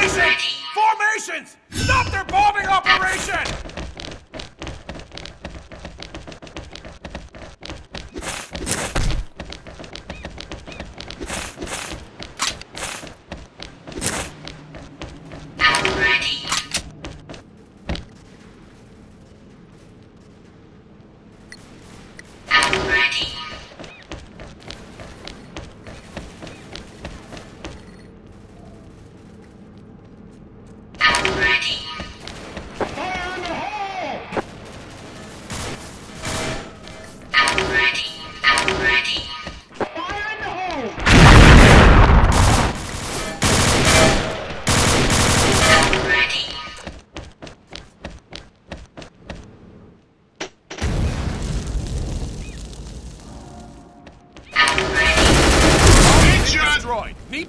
Formation! Formations! Stop their bombing operation!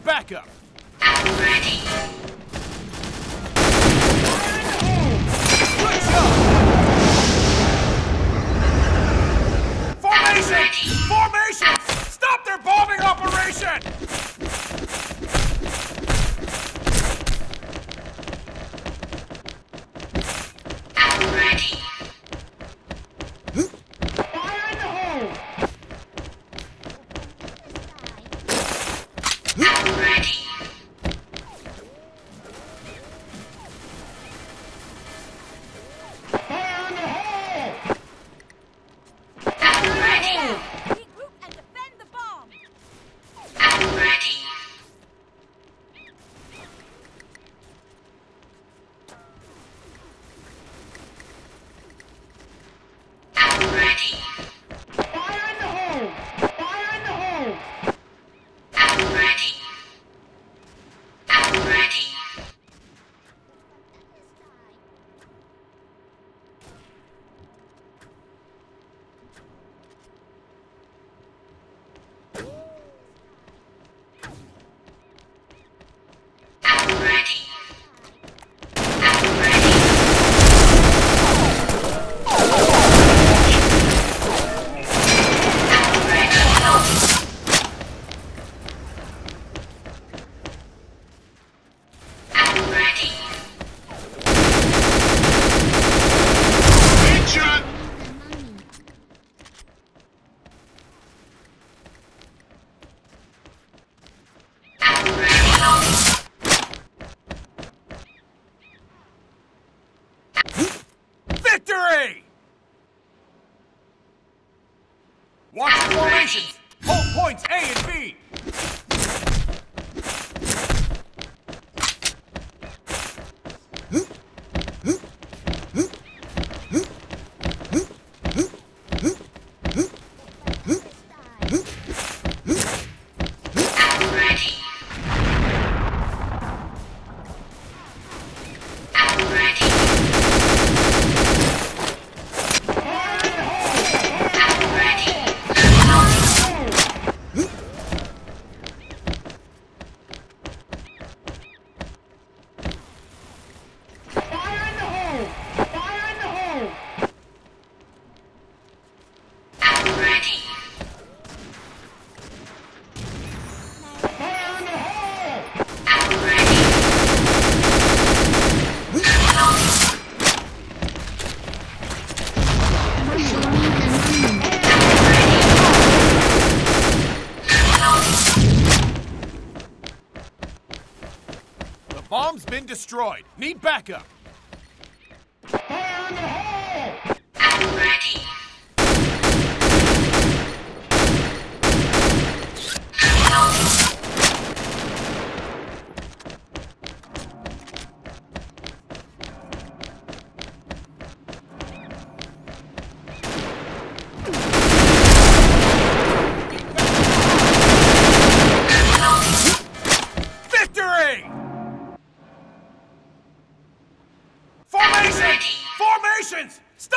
Need backup. Good job. Formation! Formation! Stop their bombing operation! Watch the formations! Hold points A and B! Bomb's been destroyed. Need backup.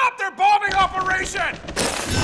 Stop their bombing operation!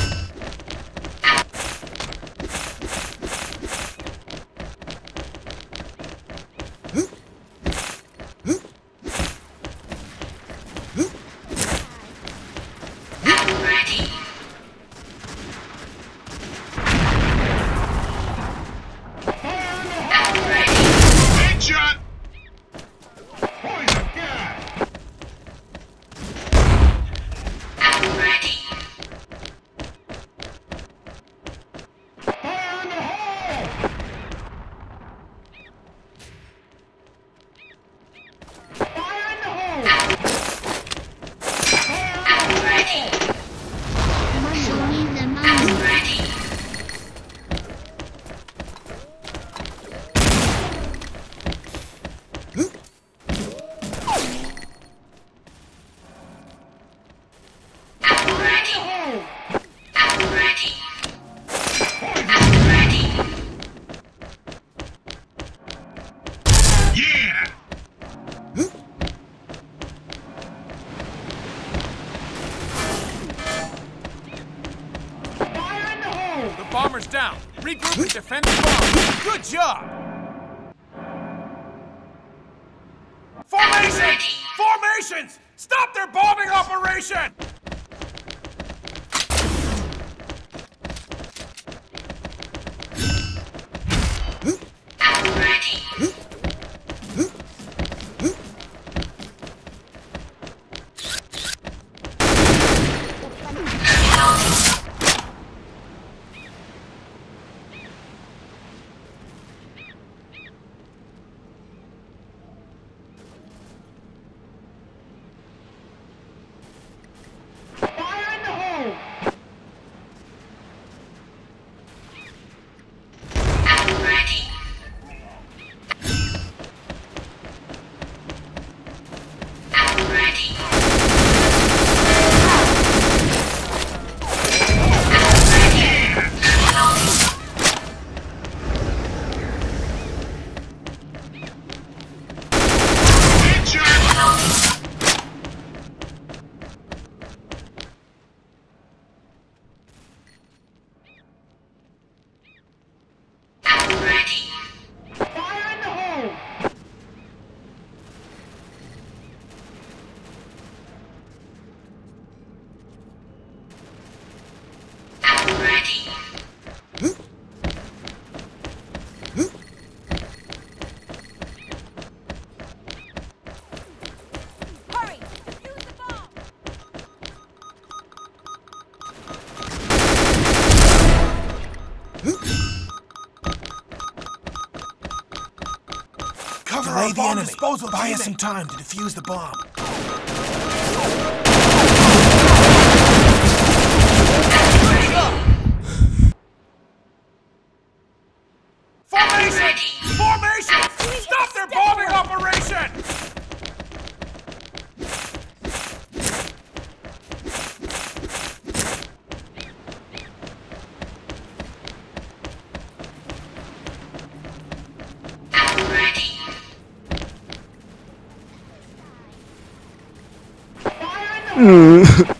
Regroup and defend the bomb. Good job. Formation! Formations! Stop their bombing operation! Cover Delay our the enemy. disposal Buy us some time to defuse the bomb. 嗯。